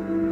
Thank you.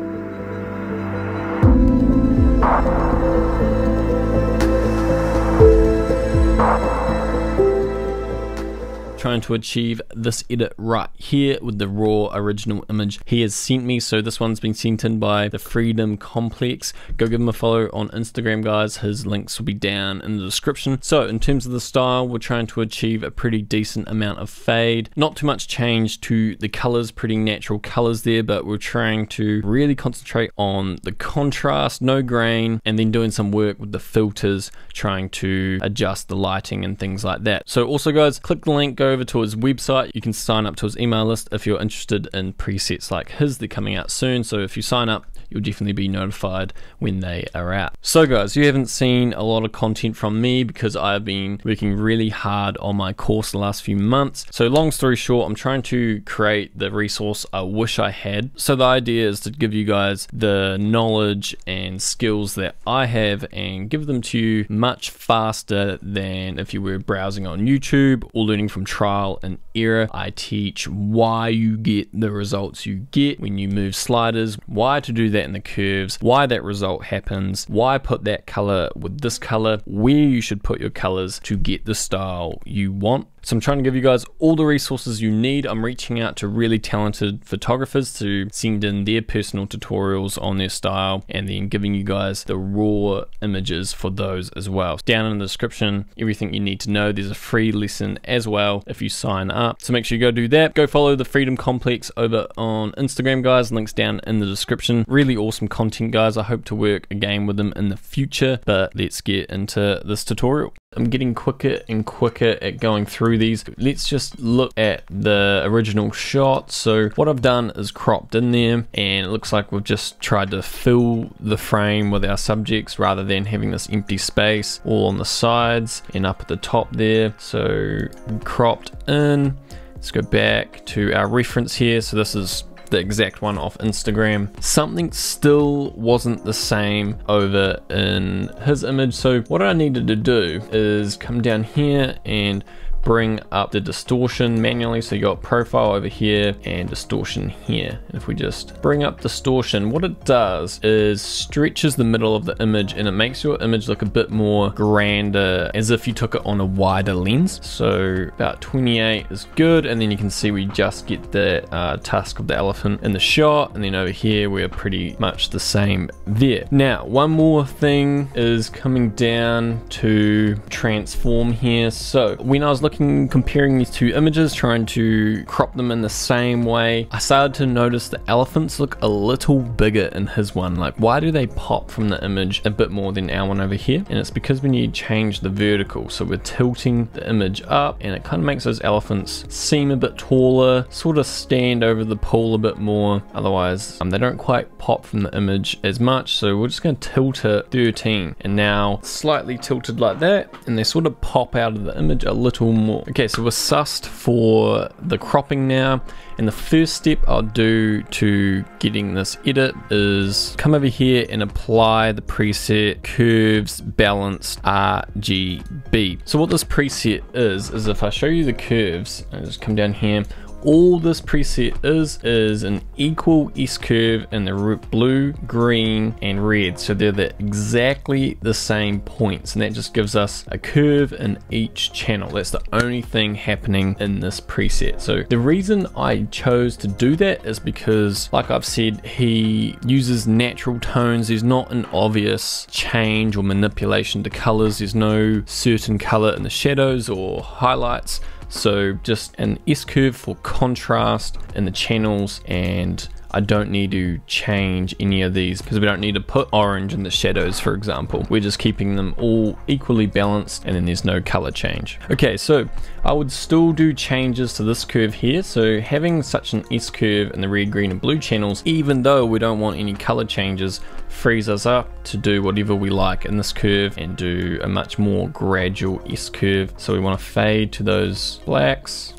Trying to achieve this edit right here with the raw original image he has sent me. So this one's been sent in by the Freedom Complex. Go give him a follow on Instagram, guys. His links will be down in the description. So in terms of the style, we're trying to achieve a pretty decent amount of fade. Not too much change to the colors, pretty natural colors there, but we're trying to really concentrate on the contrast, no grain, and then doing some work with the filters, trying to adjust the lighting and things like that. So also guys, click the link, go over to his website. You can sign up to his email list if you're interested in presets like his. They're coming out soon. So if you sign up, you'll definitely be notified when they are out. So guys, you haven't seen a lot of content from me because I've been working really hard on my course the last few months. So long story short, I'm trying to create the resource I wish I had. So the idea is to give you guys the knowledge and skills that I have and give them to you much faster than if you were browsing on YouTube or learning from trial and error. I teach why you get the results you get when you move sliders, why to do that that in the curves, why that result happens, why put that color with this color, where you should put your colors to get the style you want. So I'm trying to give you guys all the resources you need. I'm reaching out to really talented photographers to send in their personal tutorials on their style and then giving you guys the raw images for those as well. Down in the description, everything you need to know. There's a free lesson as well if you sign up. So make sure you go do that. Go follow the Freedom Complex over on Instagram, guys. Links down in the description. Really awesome content, guys. I hope to work again with them in the future, but let's get into this tutorial. I'm getting quicker and quicker at going through these. Let's just look at the original shot. So what I've done is cropped in there and it looks like we've just tried to fill the frame with our subjects rather than having this empty space all on the sides and up at the top there. So cropped in. Let's go back to our reference here. So this is the exact one off Instagram. Something still wasn't the same over in his image. So what I needed to do is come down here and bring up the distortion manually. So you got profile over here and distortion here. And if we just bring up distortion, what it does is stretches the middle of the image and it makes your image look a bit more grander as if you took it on a wider lens. So about 28 is good. And then you can see we just get the uh, tusk of the elephant in the shot. And then over here, we're pretty much the same there. Now, one more thing is coming down to transform here. So when I was looking looking, comparing these two images, trying to crop them in the same way, I started to notice the elephants look a little bigger in his one. Like, why do they pop from the image a bit more than our one over here? And it's because we need to change the vertical. So we're tilting the image up and it kind of makes those elephants seem a bit taller, sort of stand over the pool a bit more. Otherwise, um, they don't quite pop from the image as much. So we're just going to tilt it 13 and now slightly tilted like that. And they sort of pop out of the image a little more. Okay, so we're sussed for the cropping now. And the first step I'll do to getting this edit is come over here and apply the preset curves balanced RGB. So what this preset is, is if I show you the curves, I just come down here, all this preset is is an equal S curve in the blue, green, and red. So they're the exactly the same points, and that just gives us a curve in each channel. That's the only thing happening in this preset. So the reason I chose to do that is because, like I've said, he uses natural tones. There's not an obvious change or manipulation to colors. There's no certain color in the shadows or highlights. So just an S curve for contrast in the channels and I don't need to change any of these because we don't need to put orange in the shadows, for example. We're just keeping them all equally balanced and then there's no color change. Okay, so I would still do changes to this curve here. So having such an S curve in the red, green and blue channels, even though we don't want any color changes, frees us up to do whatever we like in this curve and do a much more gradual S curve. So we want to fade to those blacks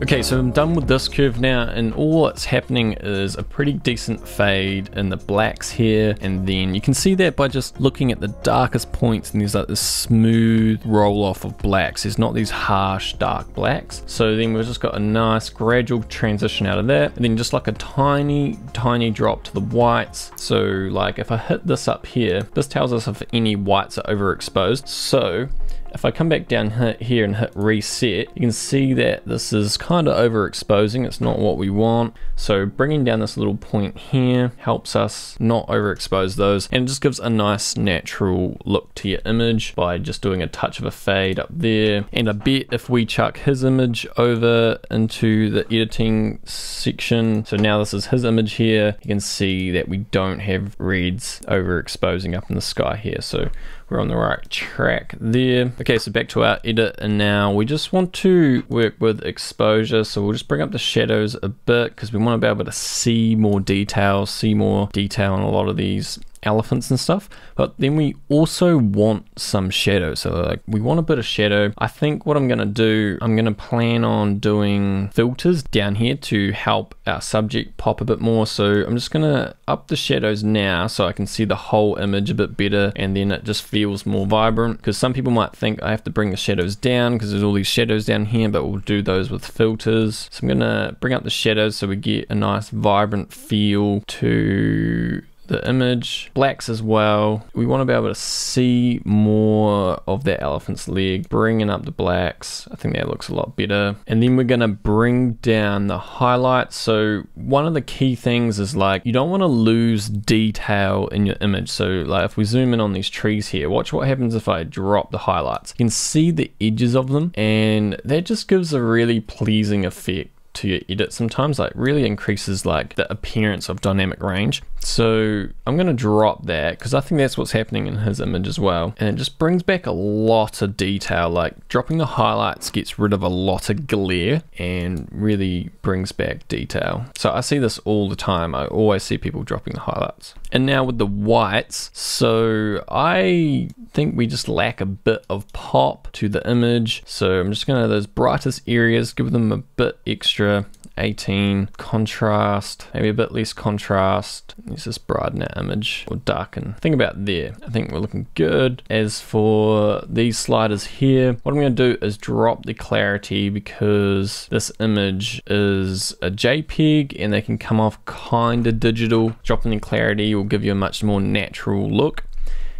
Okay, so I'm done with this curve now, and all that's happening is a pretty decent fade in the blacks here, and then you can see that by just looking at the darkest points, and there's like this smooth roll off of blacks. There's not these harsh dark blacks. So then we've just got a nice gradual transition out of that, and then just like a tiny, tiny drop to the whites. So like if I hit this up here, this tells us if any whites are overexposed. So if I come back down here and hit reset, you can see that this is kind of overexposing. It's not what we want. So bringing down this little point here helps us not overexpose those and just gives a nice natural look to your image by just doing a touch of a fade up there. And I bet if we chuck his image over into the editing section, so now this is his image here, you can see that we don't have reds overexposing up in the sky here. So we're on the right track there. Okay, so back to our edit and now we just want to work with exposure. So we'll just bring up the shadows a bit because we want to be able to see more detail, see more detail in a lot of these elephants and stuff but then we also want some shadow. So like we want a bit of shadow. I think what i'm to do i'm to plan on doing filters down here to help our subject pop a bit more. So i'm just to up the shadows now so i can see the whole image a bit better and then it just feels more vibrant. Because some people might think i have to bring the shadows down because there's all these shadows down here but we'll do those with filters. So i'm to bring up the shadows so we get a nice vibrant feel to the image, blacks as well. We want to be able to see more of that elephant's leg, bringing up the blacks. I think that looks a lot better. And then we're going to bring down the highlights. So one of the key things is like, you don't want to lose detail in your image. So like if we zoom in on these trees here, watch what happens if I drop the highlights. You can see the edges of them and that just gives a really pleasing effect to your edit sometimes like really increases like the appearance of dynamic range so I'm going to drop that because I think that's what's happening in his image as well. And it just brings back a lot of detail like dropping the highlights gets rid of a lot of glare and really brings back detail. So I see this all the time. I always see people dropping the highlights. And now with the whites so I think we just lack a bit of pop to the image. So I'm just going to those brightest areas give them a bit extra 18 contrast maybe a bit less contrast. Let's just brighten our image or darken. Think about there. I think we're looking good. As for these sliders here what I'm going to do is drop the clarity because this image is a JPEG and they can come off kind of digital. Dropping the clarity will give you a much more natural look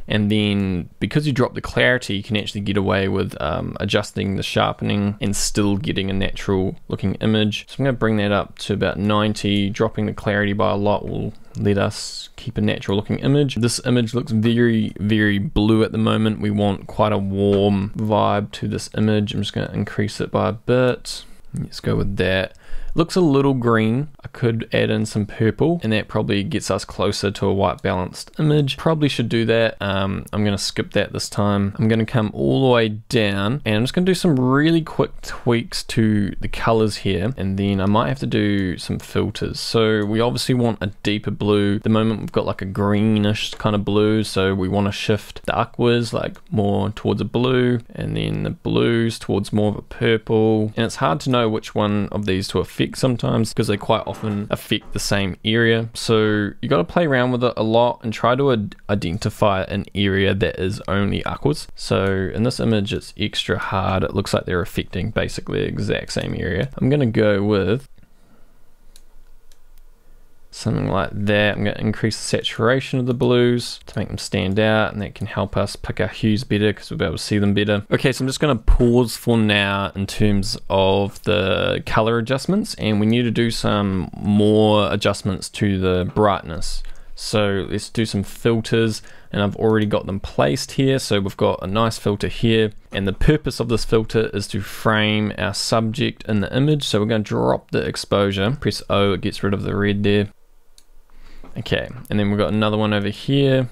and then because you drop the clarity you can actually get away with um, adjusting the sharpening and still getting a natural looking image. So I'm going to bring that up to about 90 dropping the clarity by a lot will let us keep a natural looking image. This image looks very very blue at the moment. We want quite a warm vibe to this image. I'm just going to increase it by a bit. Let's go with that Looks a little green. I could add in some purple and that probably gets us closer to a white balanced image. Probably should do that. Um, I'm going to skip that this time. I'm going to come all the way down and I'm just going to do some really quick tweaks to the colors here and then I might have to do some filters. So we obviously want a deeper blue. the moment we've got like a greenish kind of blue so we want to shift the aquas like more towards a blue and then the blues towards more of a purple and it's hard to know which one of these to affect sometimes because they quite often affect the same area. So you got to play around with it a lot and try to ad- identify an area that is only aquas. So in this image, it's extra hard. It looks like they're affecting basically the exact same area. I'm going to go with something like that. I'm going to increase the saturation of the blues to make them stand out and that can help us pick our hues better because we'll be able to see them better. Okay, so I'm just going to pause for now in terms of the color adjustments and we need to do some more adjustments to the brightness. So let's do some filters and I've already got them placed here. So we've got a nice filter here and the purpose of this filter is to frame our subject in the image. So we're going to drop the exposure, press O, it gets rid of the red there. Okay, and then we've got another one over here.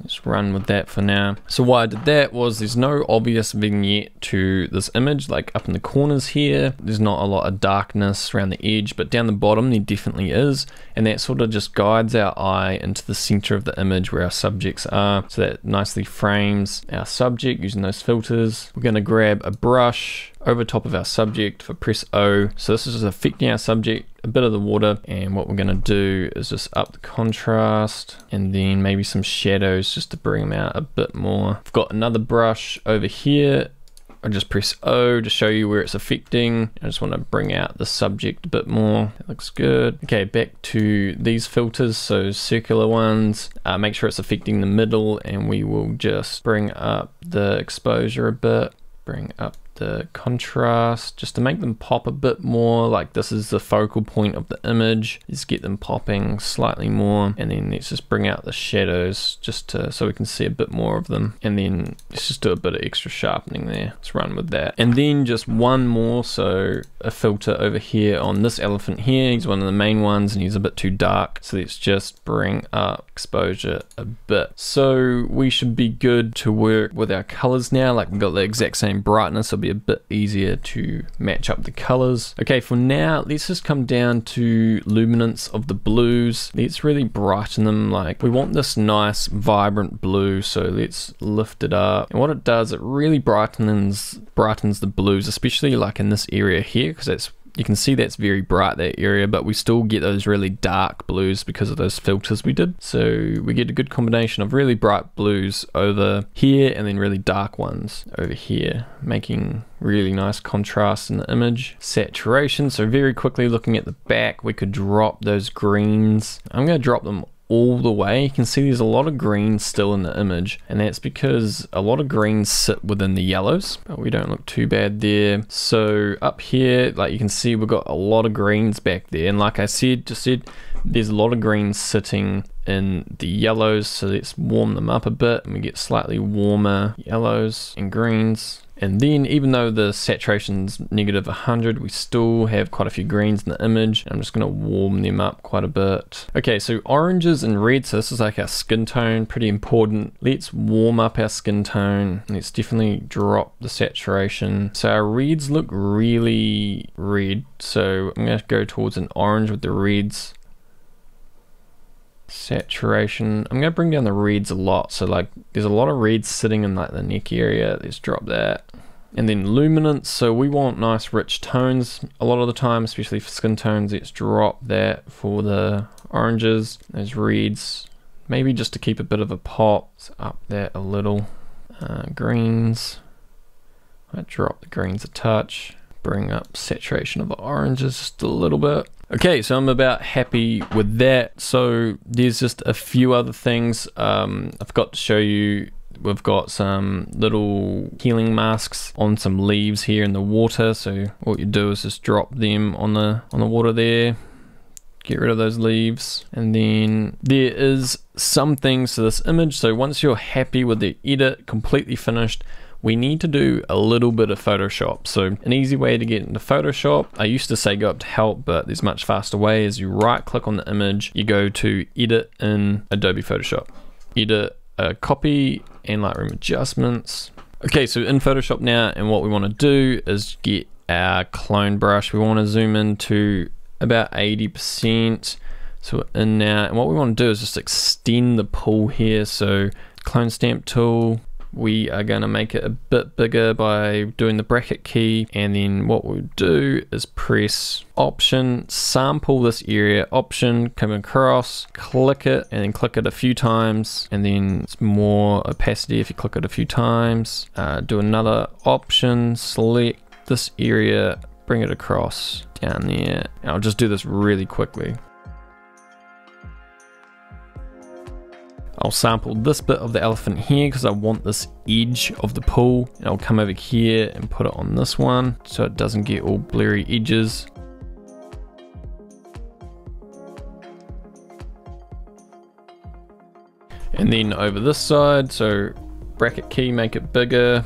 Let's run with that for now. So why I did that was there's no obvious vignette to this image, like up in the corners here, there's not a lot of darkness around the edge, but down the bottom there definitely is. And that sort of just guides our eye into the center of the image where our subjects are. So that nicely frames our subject using those filters. We're gonna grab a brush, over top of our subject for press O. So this is just affecting our subject, a bit of the water. And what we're gonna do is just up the contrast and then maybe some shadows just to bring them out a bit more. I've got another brush over here I just press O to show you where it's affecting. I just want to bring out the subject a bit more. That looks good. Okay, back to these filters, so circular ones. Uh, make sure it's affecting the middle and we will just bring up the exposure a bit. Bring up the contrast just to make them pop a bit more like this is the focal point of the image just get them popping slightly more and then let's just bring out the shadows just to so we can see a bit more of them. And then let's just do a bit of extra sharpening there. Let's run with that. And then just one more so a filter over here on this elephant here. He's one of the main ones and he's a bit too dark. So let's just bring up exposure a bit. So we should be good to work with our colors now. Like we've got the exact same brightness be a bit easier to match up the colors. Okay, for now, let's just come down to luminance of the blues. Let's really brighten them. Like we want this nice, vibrant blue. So let's lift it up. And what it does, it really brightens brightens the blues, especially like in this area here, because that's you can see that's very bright that area but we still get those really dark blues because of those filters we did. So we get a good combination of really bright blues over here and then really dark ones over here making really nice contrast in the image. Saturation. So very quickly looking at the back we could drop those greens. I'm going to drop them all the way. You can see there's a lot of green still in the image and that's because a lot of greens sit within the yellows but we don't look too bad there. So up here like you can see we've got a lot of greens back there and like I said just said there's a lot of greens sitting in the yellows so let's warm them up a bit and we get slightly warmer yellows and greens and then even though the saturation's negative 100, we still have quite a few greens in the image. I'm just gonna warm them up quite a bit. Okay, so oranges and reds, so this is like our skin tone, pretty important. Let's warm up our skin tone. Let's definitely drop the saturation. So our reds look really red. So I'm gonna go towards an orange with the reds saturation i'm going to bring down the reds a lot so like there's a lot of reds sitting in like the neck area let's drop that and then luminance. So we want nice rich tones a lot of the time especially for skin tones. Let's drop that for the oranges those reds. Maybe just to keep a bit of a pop up that a little. Uh, greens. I drop the greens a touch. Bring up saturation of the oranges just a little bit. Okay, so I'm about happy with that. So there's just a few other things um, I forgot to show you. We've got some little healing masks on some leaves here in the water. So what you do is just drop them on the on the water there. Get rid of those leaves. And then there is some things to this image. So once you're happy with the edit, completely finished, we need to do a little bit of Photoshop. So an easy way to get into Photoshop, I used to say go up to help, but there's much faster way is you right click on the image, you go to edit in Adobe Photoshop. Edit a copy and Lightroom adjustments. Okay, so in Photoshop now, and what we want to do is get our clone brush. We want to zoom in to about 80%. So in now, and what we want to do is just extend the pull here. So clone stamp tool, we are going to make it a bit bigger by doing the bracket key and then what we'll do is press option sample this area option come across click it and then click it a few times and then it's more opacity if you click it a few times. Uh, do another option select this area bring it across down there. And I'll just do this really quickly I'll sample this bit of the elephant here because I want this edge of the pool and I'll come over here and put it on this one so it doesn't get all blurry edges. And then over this side, so bracket key, make it bigger,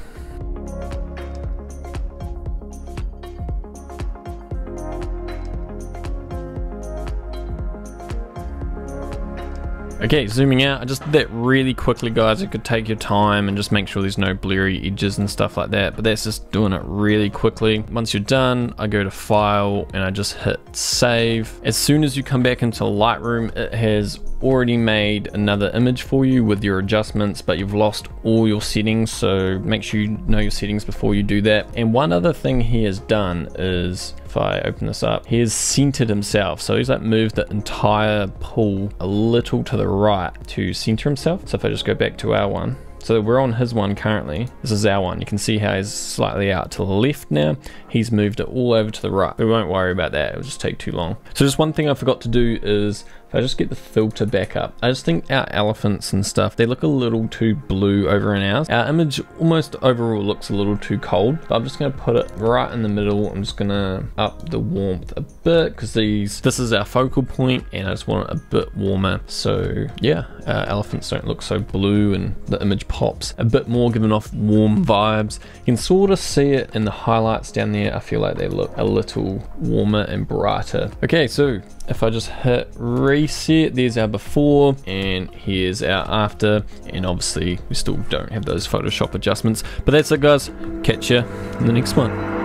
Okay, zooming out, I just did that really quickly guys, it could take your time and just make sure there's no blurry edges and stuff like that, but that's just doing it really quickly. Once you're done, I go to file and I just hit save. As soon as you come back into Lightroom, it has already made another image for you with your adjustments, but you've lost all your settings. So make sure you know your settings before you do that. And one other thing he has done is if I open this up, he has centered himself. So he's like moved the entire pool a little to the right to center himself. So if I just go back to our one, so we're on his one currently. This is our one. You can see how he's slightly out to the left now. He's moved it all over to the right. We won't worry about that. It'll just take too long. So just one thing I forgot to do is if I just get the filter back up, I just think our elephants and stuff, they look a little too blue over in ours. Our image almost overall looks a little too cold, but I'm just gonna put it right in the middle. I'm just gonna up the warmth a bit because these, this is our focal point and I just want it a bit warmer. So yeah, elephants don't look so blue and the image pops a bit more giving off warm vibes. You can sort of see it in the highlights down there. I feel like they look a little warmer and brighter. Okay, so if I just hit reset, there's our before and here's our after. And obviously we still don't have those Photoshop adjustments. But that's it guys, catch you in the next one.